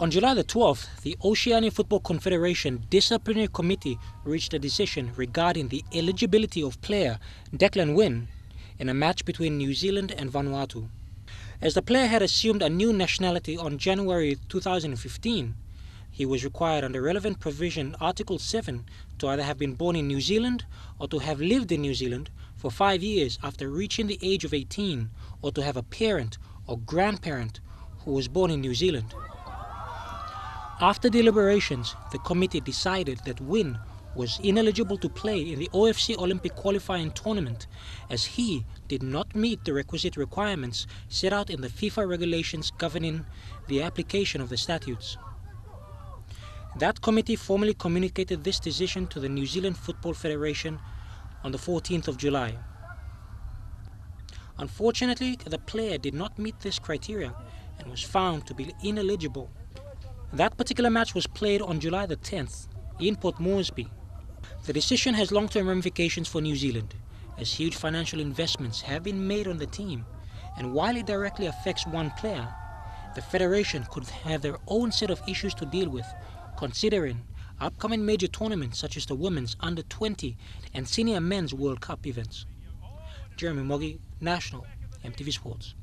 On July the 12th, the Oceania Football Confederation Disciplinary Committee reached a decision regarding the eligibility of player Declan Wynne in a match between New Zealand and Vanuatu. As the player had assumed a new nationality on January 2015, he was required under relevant provision Article 7 to either have been born in New Zealand or to have lived in New Zealand for five years after reaching the age of 18 or to have a parent or grandparent who was born in New Zealand. After deliberations, the committee decided that Wynne was ineligible to play in the OFC Olympic qualifying tournament as he did not meet the requisite requirements set out in the FIFA regulations governing the application of the statutes. That committee formally communicated this decision to the New Zealand Football Federation on the 14th of July. Unfortunately, the player did not meet this criteria and was found to be ineligible that particular match was played on July the 10th in Port Moresby. The decision has long term ramifications for New Zealand, as huge financial investments have been made on the team, and while it directly affects one player, the Federation could have their own set of issues to deal with, considering upcoming major tournaments such as the Women's Under 20 and Senior Men's World Cup events. Jeremy Moggy, National, EMTV Sports.